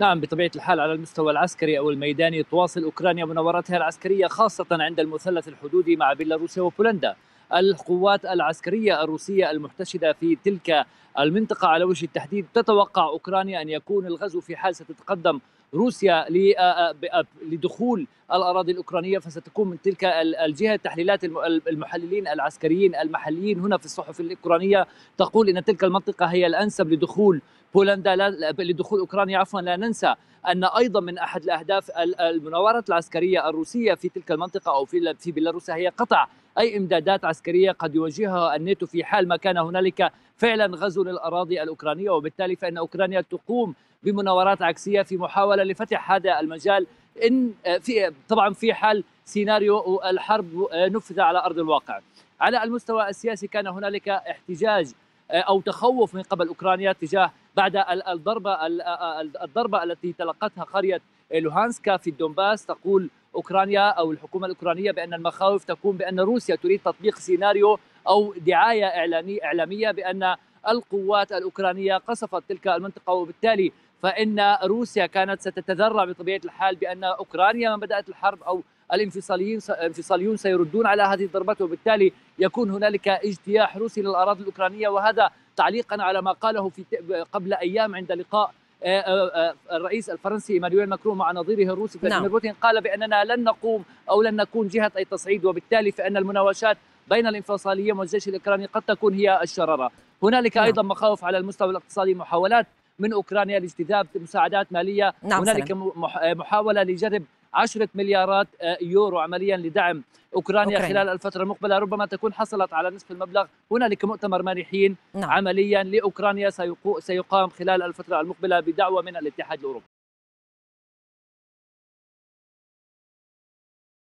نعم بطبيعة الحال على المستوى العسكري أو الميداني تواصل أوكرانيا مناوراتها العسكرية خاصة عند المثلث الحدودي مع بيلاروسيا وبولندا. القوات العسكرية الروسية المحتشدة في تلك المنطقة. على وجه التحديد تتوقع أوكرانيا أن يكون الغزو في حال ستتقدم روسيا لدخول الأراضي الأوكرانية فستكون من تلك الجهة تحليلات المحللين العسكريين المحليين هنا في الصحف الأوكرانية. تقول إن تلك المنطقة هي الأنسب لدخول بولندا لدخول أوكرانيا عفوا لا ننسى أن أيضا من أحد الأهداف المناورات العسكرية الروسية في تلك المنطقة أو في في بيلاروسيا هي قطع أي إمدادات عسكرية قد يوجهها الناتو في حال ما كان هنالك فعلا غزو للأراضي الأوكرانية وبالتالي فإن أوكرانيا تقوم بمناورات عكسية في محاولة لفتح هذا المجال إن في طبعا في حال سيناريو الحرب نفذ على أرض الواقع. على المستوى السياسي كان هنالك احتجاج أو تخوف من قبل أوكرانيا تجاه بعد الضربة الضربة التي تلقتها قرية لوهانسكا في الدونباس تقول أوكرانيا أو الحكومة الأوكرانية بأن المخاوف تكون بأن روسيا تريد تطبيق سيناريو أو دعاية اعلاميه إعلامية بأن القوات الأوكرانية قصفت تلك المنطقة وبالتالي فإن روسيا كانت ستتذرع بطبيعة الحال بأن أوكرانيا من بدأت الحرب أو الانفصاليين الانفصاليون سيردون على هذه الضربات وبالتالي يكون هنالك اجتياح روسي للأراضي الأوكرانية وهذا تعليقا على ما قاله في قبل أيام عند لقاء الرئيس الفرنسي إيمانويل ماكرون مع نظيره الروسي فلاديمير نعم. بوتين قال بأننا لن نقوم أو لن نكون جهة أي تصعيد وبالتالي فإن المناوشات بين الانفصاليين والجيش الأوكراني قد تكون هي الشرارة هنالك نعم. أيضا مخاوف على المستوى الاقتصادي محاولات من أوكرانيا لاجتذاب مساعدات مالية نعم هنالك سلام. محاولة لجذب 10 مليارات يورو عمليا لدعم أوكرانيا, أوكرانيا. خلال الفترة المقبلة ربما تكون حصلت على نصف المبلغ. هنالك مؤتمر مانحين نعم. عمليا لأوكرانيا سيقام خلال الفترة المقبلة بدعوة من الاتحاد الأوروبي.